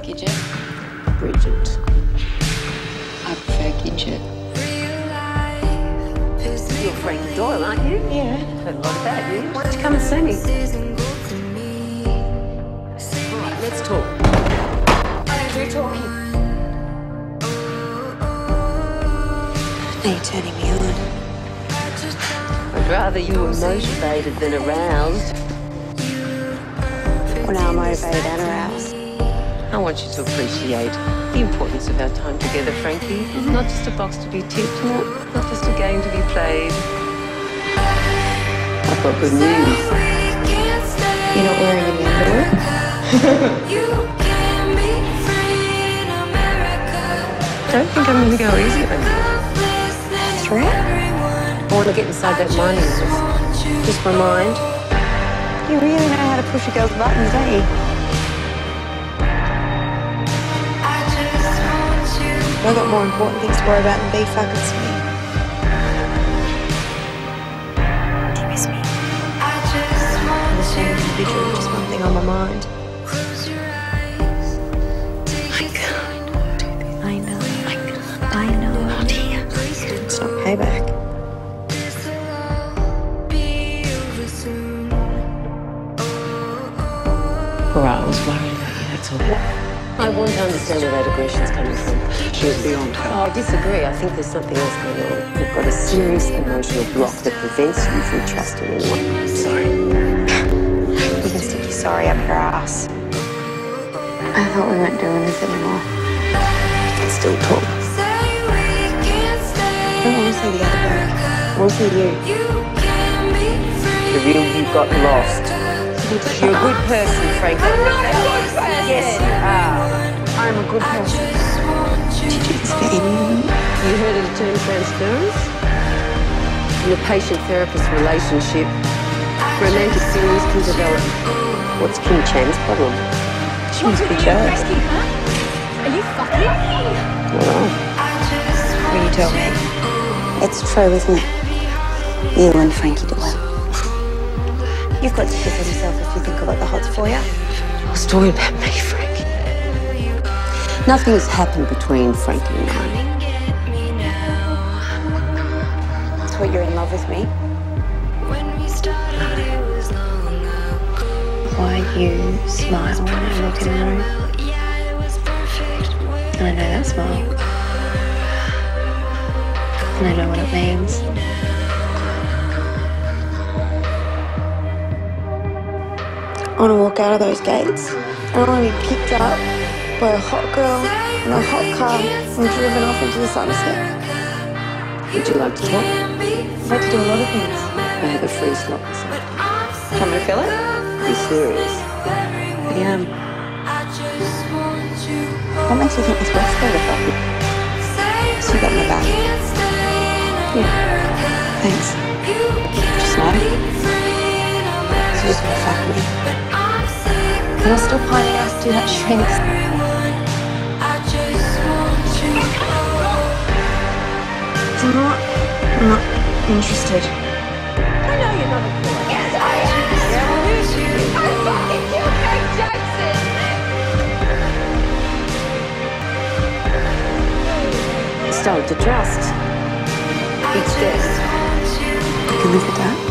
Gidget. Bridget. I prefer Gidget. You're Franky Doyle, aren't you? Yeah. Heard a lot about you. Why don't you come and see me? All right, let's talk. We're talking. Now you're turning me on. I'd rather you were motivated than aroused. Well, now I'm motivated and aroused. I want you to appreciate the importance of our time together, Franky. It's not just a box to be ticked, not, not just a game to be played. I've got good news. You're not wearing any underwear? Don't think I'm going to go easy on you. Threat? I want to get inside that mind and just, just my mind. You really know how to push a girl's buttons, don't you? I've got more important things to worry about than be fucking to me. Do you miss me? I'm the same individual, just one thing on my mind. I can't do this. I know. I know. Oh dear. It's not payback. All right, I was worried about you, that's all. I want to understand where that aggression's coming from. She's beyond her. Oh, I disagree. I think there's something else going on. You've got a serious emotional block that prevents you from trusting anyone. Sorry. You can stick your sorry up your ass. I thought we weren't doing this anymore. We can still talk. I don't want to see the other girl. I want to see you. The real you got lost. You're a good person, Frank. I'm not a good person. Yes, You heard of the term transference? In a patient-therapist relationship, romantic feelings can develop. What's Kim Chang's problem? She must be jealous. Are you fucking Well, Will you tell me? It's true, isn't it? You and Franky do well. You've got to pick on yourself if you think about the hots for you. what's talking about me, Frank? Nothing's happened between Franky and I. I thought you were in love with me. Why you smile when I walk in the room? And I know that smile. And I know what it means. I want to walk out of those gates and I want to be picked up by a hot girl in a hot car and driven off into the sunset. Would you like to talk? I'd like to do a lot of things. I have a free slot this evening. Come and fill it? Be serious. I am. What makes you think this works better for me? So you got my back. Yeah. Thanks. Just know. So you just fuck me. I'll still pining us to do that shrinks. I'm not. I'm not interested. I know you're not a poor. Yes I am! I fucking kill my Jackson! Started to trust. Each day. I can live with that.